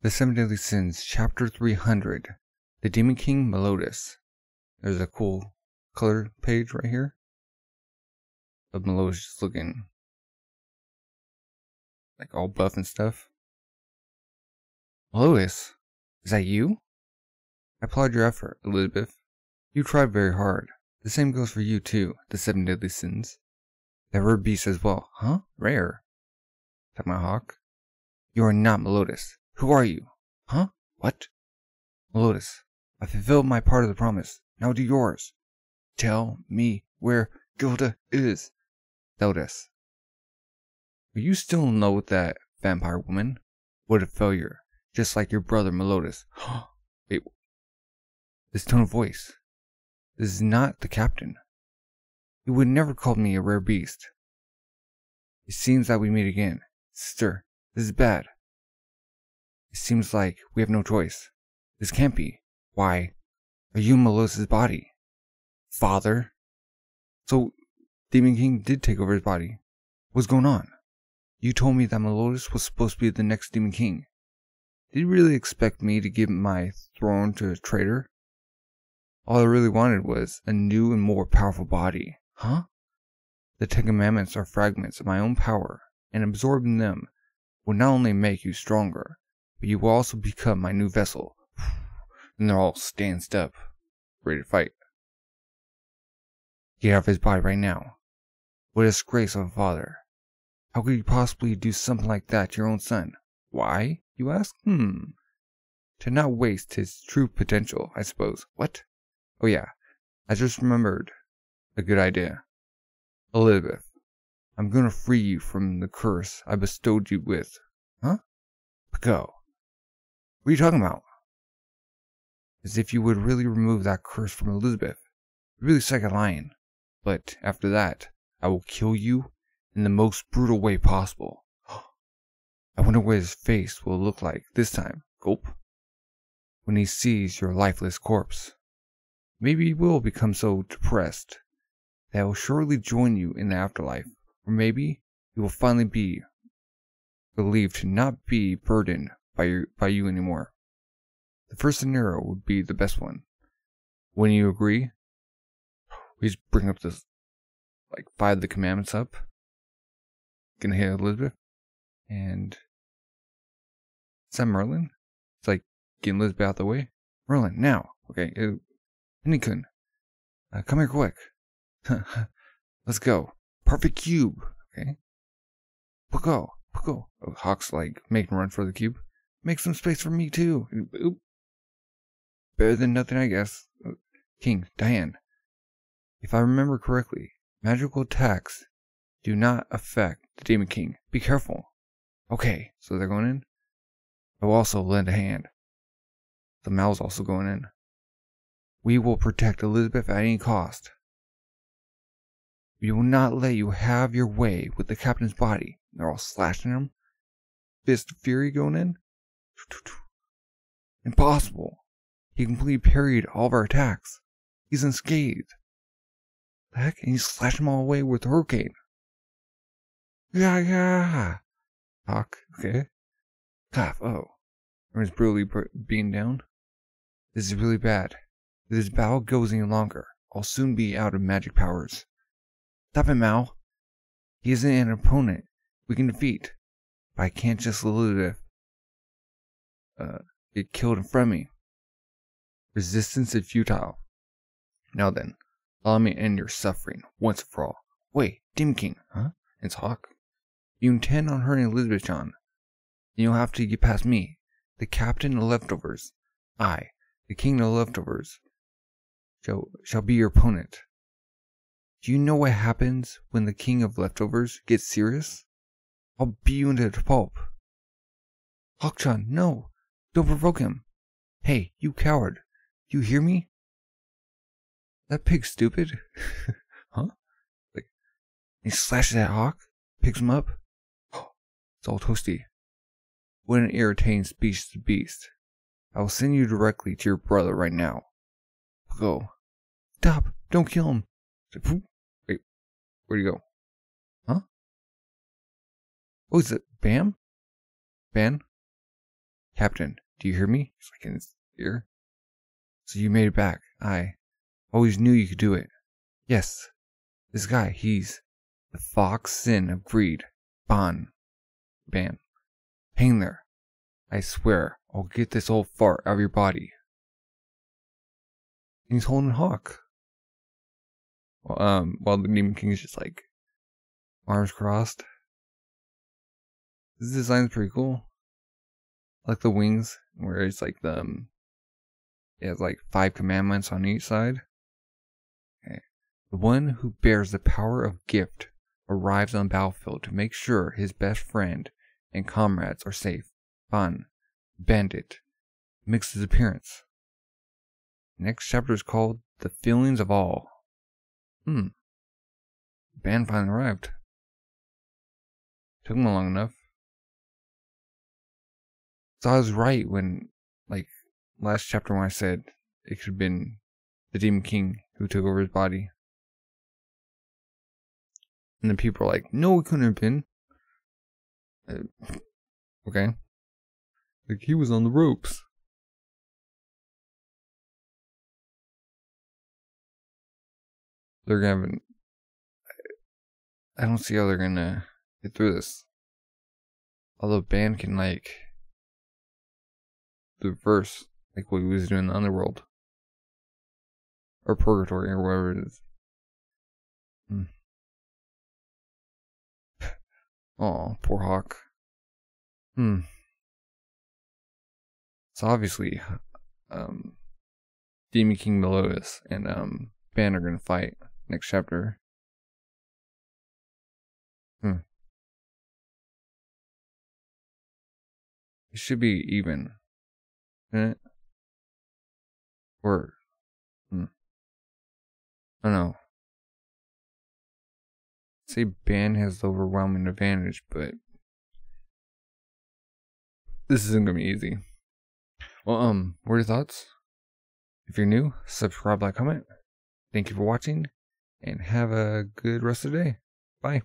The Seven Deadly Sins, Chapter 300 The Demon King Meliodas. There's a cool color page right here of Meliodas just looking like all buff and stuff. Meliodas, is that you? I applaud your effort, Elizabeth. You tried very hard. The same goes for you, too, the Seven Deadly Sins. That rare beast as well, huh? Rare. Said my hawk. You are not Meliodas. Who are you? Huh? What? Meliodas, I fulfilled my part of the promise. Now do yours. Tell me where Gelda is. Meliodas. Are you still in love with that vampire woman? What a failure. Just like your brother Meliodas. Wait. This tone of voice. This is not the captain. He would never call me a rare beast. It seems that we meet again. Sister, this is bad. It seems like we have no choice. This can't be. Why? Are you Meliodas' body? Father? So, Demon King did take over his body. What's going on? You told me that Meliodas was supposed to be the next Demon King. Did you really expect me to give my throne to a traitor? All I really wanted was a new and more powerful body. Huh? The Ten Commandments are fragments of my own power, and absorbing them will not only make you stronger, but you will also become my new vessel. And they're all stanced up, ready to fight. Get out of his body right now. What a disgrace of a father. How could you possibly do something like that to your own son? Why, you ask? Hmm. To not waste his true potential, I suppose. What? Oh yeah, I just remembered a good idea. Elizabeth, I'm gonna free you from the curse I bestowed you with. Huh? But Go. What are you talking about? As if you would really remove that curse from Elizabeth. You Really like a lion. But after that, I will kill you in the most brutal way possible. I wonder what his face will look like this time, Gulp. When he sees your lifeless corpse. Maybe he will become so depressed that he will surely join you in the afterlife. Or maybe he will finally be believed to not be burdened by, your, by you anymore. The first scenario would be the best one. When you agree, we just bring up this, like, five of the commandments up. Gonna hit Elizabeth. And. Is that Merlin? It's like getting Elizabeth out of the way. Merlin, now. Okay, uh, Henny-kun. Uh, come here quick. Let's go. Perfect cube. Okay. We'll go. Oh, Hawk's like making run for the cube. Make some space for me too. Oop. Better than nothing, I guess. Uh, King, Diane. If I remember correctly, magical attacks do not affect the Demon King. Be careful. Okay, so they're going in. I will also lend a hand. The Mael's also going in. We will protect Elizabeth at any cost. We will not let you have your way with the captain's body. They're all slashing him. Fist Fury going in. Impossible. He completely parried all of our attacks. He's unscathed. The heck? And you slash them all away with Hurricane. Yeah, yeah. Hawk, okay. Cough, oh. Everyone's brutally being down. This is really bad. If this battle goes any longer, I'll soon be out of magic powers. Stop him, Mael. He isn't an opponent we can defeat. But I can't just let uh, get killed in front of me. Resistance is futile. Now then, allow me to end your suffering once for all. Wait, Demon King, huh? It's Hawk. You intend on hurting Elizabeth John. Then you'll have to get past me, the captain of leftovers. I, the king of leftovers, shall, shall be your opponent. Do you know what happens when the king of leftovers gets serious? I'll beat you into the pulp. Hawkchan, no! Don't provoke him! Hey, you coward! You hear me? That pig's stupid. huh? Like, he slashes at Hawk, picks him up. it's all toasty. What an irritating speech to beast. I will send you directly to your brother right now. Go. Stop! Don't kill him! Wait, where'd he go? Huh? Oh, is it Bam? Ban? Captain, do you hear me? He's like in his ear. So you made it back. I always knew you could do it. Yes. This guy, he's the fox sin of greed. Ban. Ban. Hang there. I swear, I'll get this old fart out of your body. And he's holding Hawk. Well, um, while the Demon King is just like arms crossed. This design's pretty cool. Like the wings, where it's like the um, it has like five commandments on each side. Okay. The one who bears the power of gift arrives on battlefield to make sure his best friend and comrades are safe. Fun, Bandit, makes his appearance. Next chapter is called The Feelings of All. Hmm. Ban finally arrived. Took him long enough. So I was right when, like, last chapter when I said it could have been the Demon King who took over his body. And then people are like, no, it couldn't have been. Uh, okay. Like, he was on the ropes. They're gonna have an, I don't see how they're gonna get through this. Although Ban can like the verse like what he was doing in the underworld. Or purgatory or whatever it is. Hmm. Oh, poor Hawk. Hmm. So obviously, um, Demon King Meliodas and um Ban are gonna fight next chapter. Hmm. It should be even. It? Or hmm. I don't know. Say Ban has the overwhelming advantage, but this isn't gonna be easy. Well, um, what are your thoughts? If you're new, subscribe, like, comment. Thank you for watching, and have a good rest of the day. Bye.